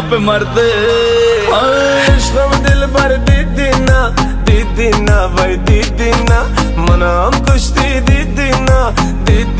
पे मरते। दिल भर दीदी ना दीदी ना भाई दीदी ना।